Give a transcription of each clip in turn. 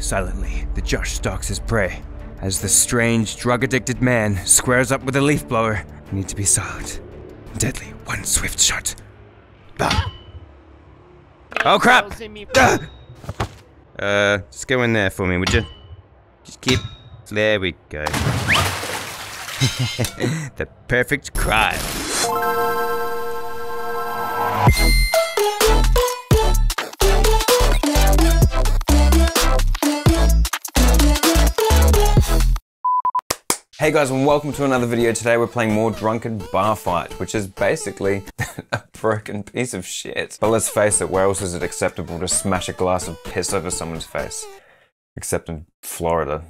Silently, the Josh stalks his prey. As the strange, drug addicted man squares up with a leaf blower, need to be silent. Deadly, one swift shot. Bah. Oh crap! Ah! Uh, just go in there for me, would you? Just keep. There we go. the perfect crime. Hey guys and welcome to another video. Today we're playing more Drunkn Bar Fight, which is basically a broken piece of shit. But let's face it, where else is it acceptable to smash a glass of piss over someone's face? Except in Florida.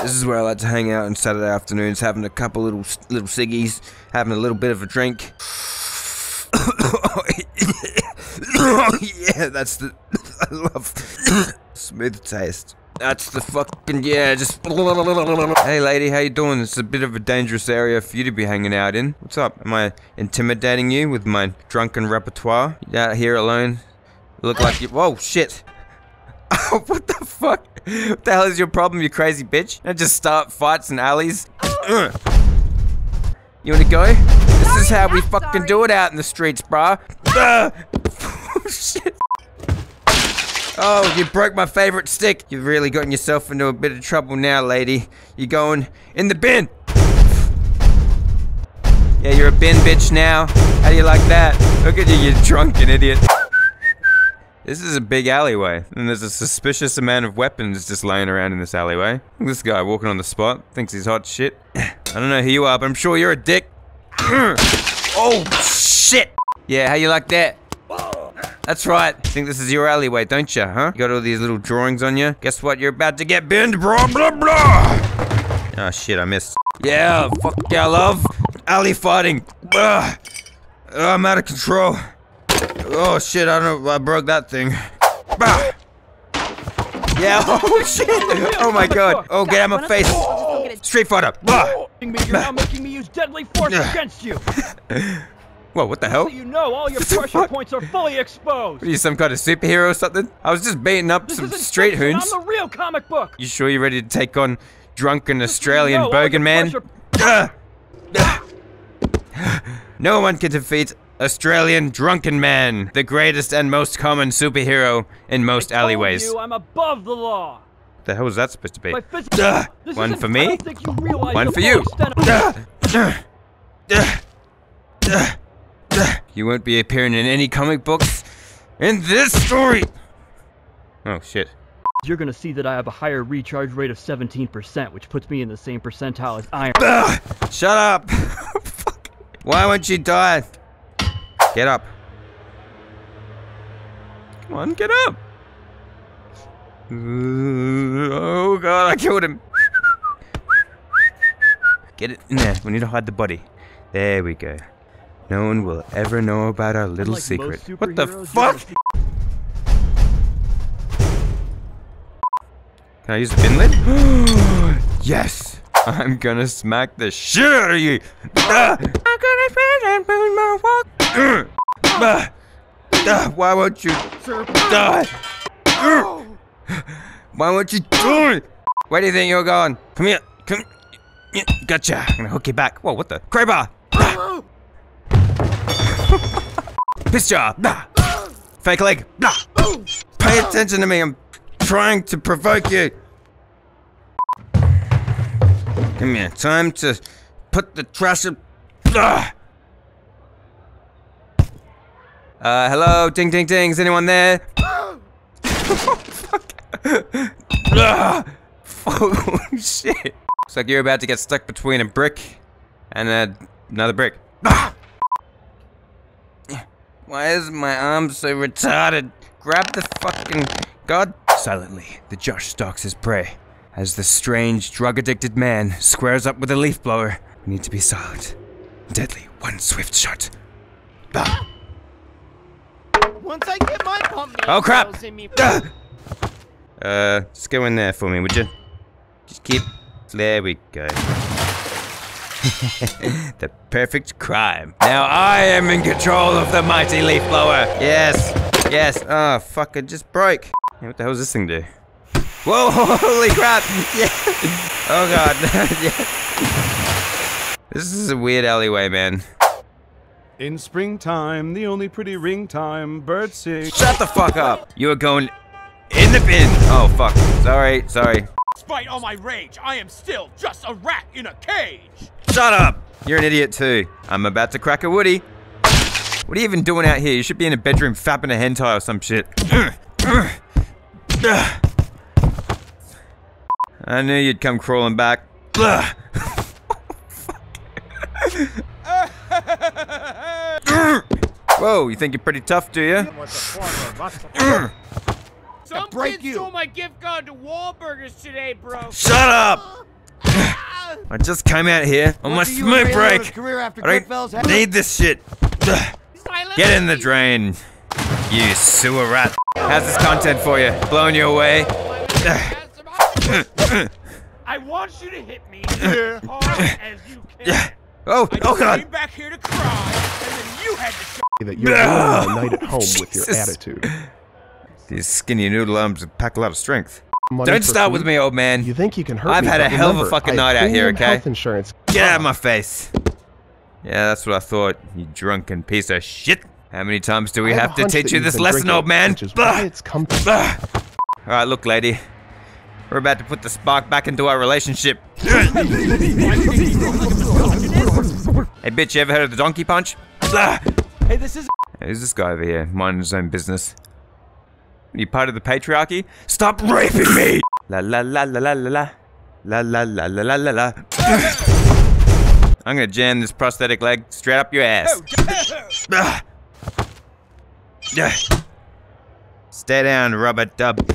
This is where I like to hang out on Saturday afternoons, having a couple little little ciggies, having a little bit of a drink. yeah, that's the I love smooth taste. That's the fucking yeah. Just hey, lady, how you doing? It's a bit of a dangerous area for you to be hanging out in. What's up? Am I intimidating you with my drunken repertoire? You out here alone? You look like you. Whoa, shit! Oh, what the fuck? What the hell is your problem, you crazy bitch? I just start fights in alleys. You wanna go? This is how we fucking do it out in the streets, brah. oh, shit. Oh, you broke my favorite stick. You've really gotten yourself into a bit of trouble now, lady. You're going in the bin. Yeah, you're a bin bitch now. How do you like that? Look at you, you drunken idiot. This is a big alleyway, and there's a suspicious amount of weapons just laying around in this alleyway. This guy walking on the spot thinks he's hot shit. I don't know who you are, but I'm sure you're a dick. oh, shit! Yeah, how you like that? That's right. Think this is your alleyway, don't you, huh? You got all these little drawings on you? Guess what? You're about to get binned, blah, blah, blah! Oh, shit, I missed. Yeah, fuck yeah, love. Alley fighting. Ugh. Oh, I'm out of control. Oh, shit, I don't know. I broke that thing. Bah. Yeah, oh, shit. Oh, my God. Oh, get out of my face. Street fighter. Bah. You're now making me use deadly force against you. Whoa, what the hell? So you know all your pressure points are fully exposed. Are you some kind of superhero or something? I was just beating up this some straight fiction. hoons. I'm the real comic book. You sure you're ready to take on drunken Australian you know bogan man? pressure- no one can defeat Australian drunken man, the greatest and most common superhero in most I alleyways. You, I'm above the law. The hell was that supposed to be? My phys- Duh. This One for me, don't you realize one for you. You won't be appearing in any comic books in this story. Oh shit. You're gonna see that I have a higher recharge rate of 17%, which puts me in the same percentile as Iron. Ugh, ah, shut up! Fuck. Why won't you die? Get up. Come on, get up! Oh god, I killed him! Get it in there. We need to hide the body. There we go. No one will ever know about our little Unlike secret. What the fuck? Can I use the bin lid? yes! I'm gonna smack the shit out of you! Ah! I'm gonna spend and move my walk. Ah. Ah, Why won't you die? Why won't you die? Where do you think you're going? Come here. Come. Yeah, Gotcha. I'm gonna hook you back. Whoa, what the? Crowbar! Piss jar! Ah. Fake leg! Ah. Pay attention to me. I'm trying to provoke you. Come here. Time to put the trash in. Uh, hello? Ding, ding, ding. Is anyone there? Oh, shit. Looks like you're about to get stuck between a brick and a, another brick. Why is my arm so retarded? Grab the fucking god. Silently, the Josh stalks his prey. As the strange, drug addicted man squares up with a leaf blower, we need to be silent. Deadly, one swift shot. Bah. Once I get my pump Oh crap! in me! Uh, just go in there for me, would you? Just keep. There we go. the perfect crime. Now I am in control of the mighty leaf blower. Yes, yes. Oh fuck! It just broke. Hey, what the hell does this thing do? Whoa, holy crap. Yeah. Oh god. yeah. This is a weird alleyway, man. In springtime, the only pretty ring time, birds sing. Shut the fuck up. You are going in the bin. Oh fuck. Sorry, sorry. Despite all my rage, I am still just a rat in a cage. Shut up. You're an idiot too. I'm about to crack a woody. What are you even doing out here? You should be in a bedroom fapping a hentai or some shit. I knew you'd come crawling back. Whoa, you think you're pretty tough, do you? Some break kid you. stole my gift card to Wahlburgers today, bro. Shut up! I just came out here on my smoke break. I don't need this shit. Get in the drain, you sewer rat. How's this content for you? Blowing you away? I want you to hit me as hard as you can. Oh, I oh came god. back here to cry, and then you had to that you're ruining my night at home with your attitude. These skinny noodle arms pack a lot of strength. Money Don't for start with me, old man. You think you can hurt I've me? had a hell of a fucking I night out here, okay? Health insurance. Get out of my face. Yeah, that's what I thought, you drunken piece of shit. How many times do we I have, to teach you this lesson, drinking, old man? Which is why Blah. it's come to All right, look, lady. We're about to put the spark back into our relationship. hey, bitch, you ever heard of the donkey punch? Hey, this is Hey, Who's this guy over here, minding his own business? You part of the patriarchy? Stop raping me! La la la la la la la. La la la la la la la. I'm gonna jam this prosthetic leg straight up your ass. Stay down, rubber dub.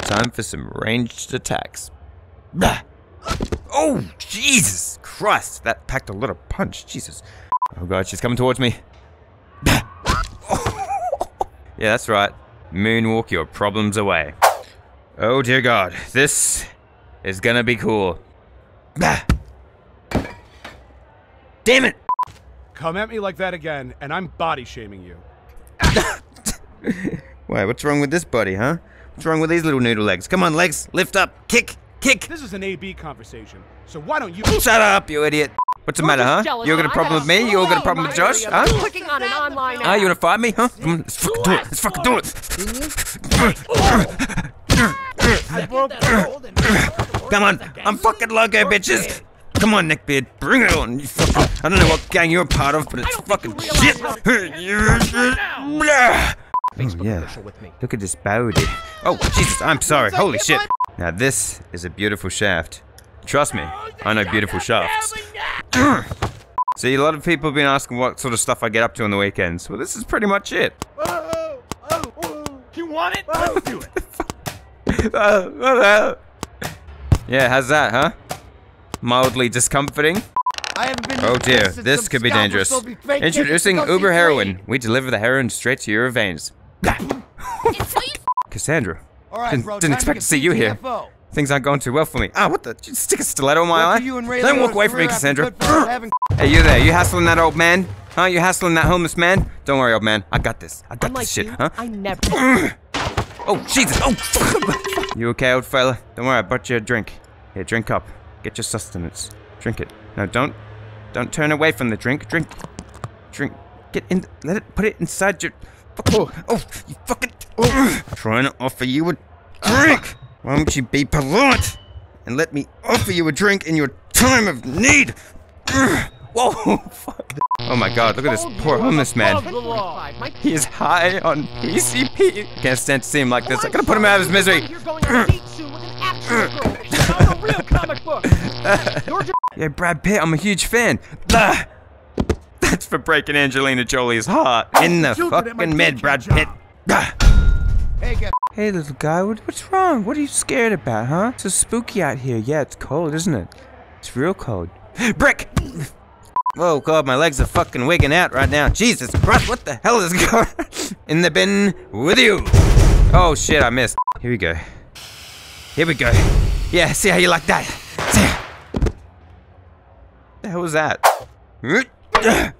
Time for some ranged attacks. Oh, Jesus Christ! That packed a lot of punch. Jesus. Oh god, she's coming towards me. Yeah, that's right. Moonwalk your problems away. Oh dear god, this is gonna be cool. Ah. Damn it! Come at me like that again, and I'm body shaming you. Wait, what's wrong with this buddy, huh? What's wrong with these little noodle legs? Come on, legs, lift up, kick, kick! This is an AB conversation, so why don't you? Shut up, you idiot! What's the matter, huh? You got a problem with me? You all got a problem with Josh? Huh? Clicking on an online Ah, you wanna fight me, huh? Come on, let's fucking do it. Let's fucking do it. Come on, I'm fucking loco, bitches. Come on, neckbeard, bring it on. You fucking, I don't know what gang you're a part of, but it's fucking shit. Oh yeah, look at this body. Oh Jesus, I'm sorry. Holy shit. Now this is a beautiful shaft. Trust me, I know beautiful shafts. See, a lot of people have been asking what sort of stuff I get up to on the weekends. Well, this is pretty much it. You want it? Let's do it. Uh, yeah, how's that, huh? Mildly discomforting? I haven't been. Oh dear, this could be dangerous. Introducing Uber Heroin. We deliver the heroin straight to your veins. Cassandra. Right, Didn't- bro. didn't expect get to see you here. Things aren't going too well for me. Ah, what the? Did you stick a stiletto in my eye? you and Don't walk away from me, Cassandra. Hey, you there? You hassling that old man? Huh? You hassling that homeless man? Don't worry, old man. I got this. I got Unlike this shit, you, huh? I never. Oh, Jesus! Oh! you okay, old fella? Don't worry, I brought you a drink. Here, drink up. Get your sustenance. Drink it. No, don't, don't turn away from the drink. Drink, drink. Get in. Let it. Put it inside your. Oh, oh, you fucking. Oh. Trying to offer you a drink. Why don't you be polite and let me offer you a drink in your time of need? Whoa! Fuck. Oh my God! Look at this poor homeless man. He is high on PCP. Can't stand to see him like this. I gotta put him out of his misery. You're going on a date soon with an actual girl. Not a real comic book. You're just Yeah, Brad Pitt, I'm a huge fan. That's for breaking Angelina Jolie's heart. In the fucking mid, Brad. Pitt. Hey, get. Hey, little guy, what, what's wrong? What are you scared about, huh? It's so spooky out here. Yeah, it's cold, isn't it? It's real cold. Brick! Oh god, my legs are fucking wigging out right now. Jesus Christ, what the hell is going? In the bin with you. Oh shit, I missed. Here we go. Here we go. Yeah, see how you like that? See? The hell was that?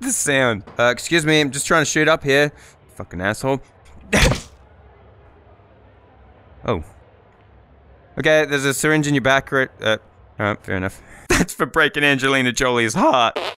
The sound. Uh, excuse me, I'm just trying to shoot up here. Fucking asshole. oh. Okay, there's a syringe in your back right- uh, Alright, fair enough. That's for breaking Angelina Jolie's heart!